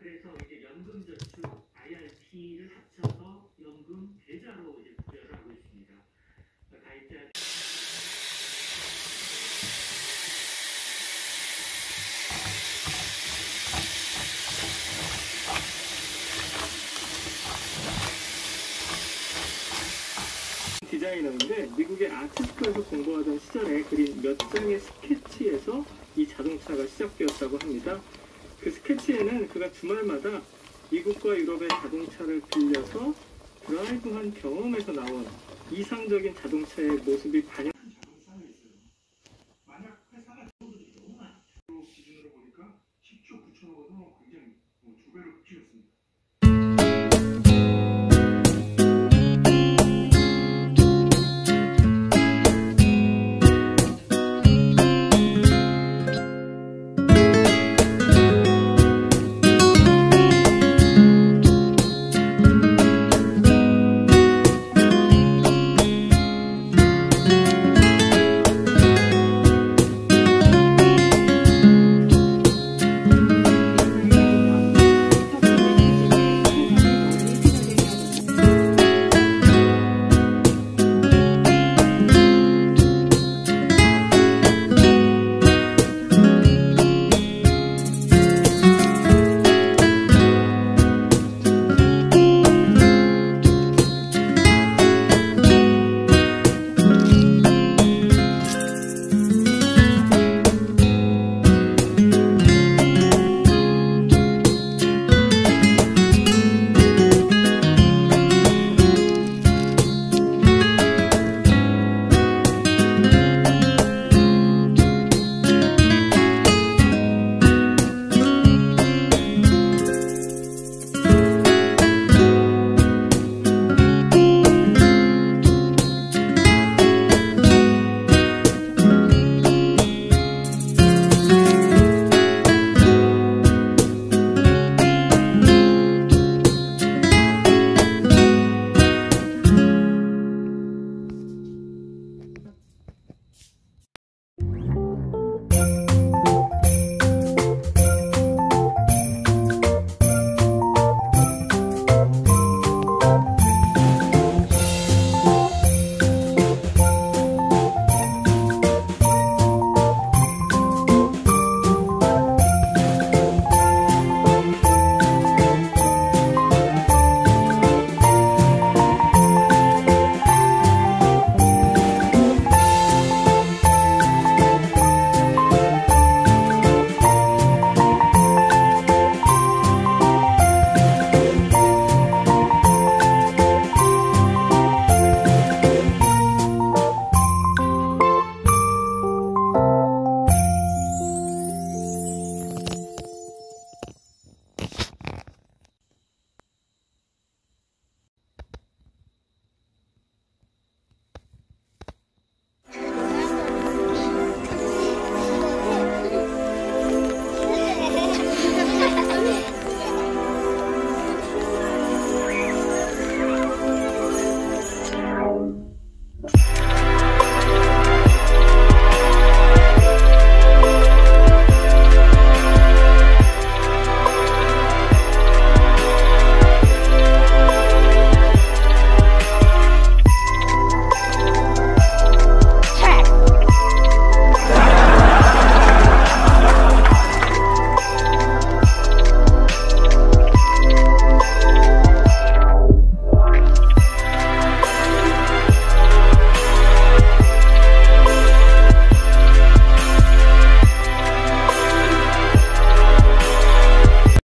그래서 이제 연금저축 IRP를 합쳐서 연금 계좌로 이제 구별을 하고 있습니다. 가입자 디자이너인데 미국의 아트스쿨에서 공부하던 시절에 그린 몇 장의 스케치에서 이 자동차가 시작되었다고 합니다. 그 스케치에는 그가 주말마다 미국과 유럽의 자동차를 빌려서 드라이브한 경험에서 나온 이상적인 자동차의 모습이 반영.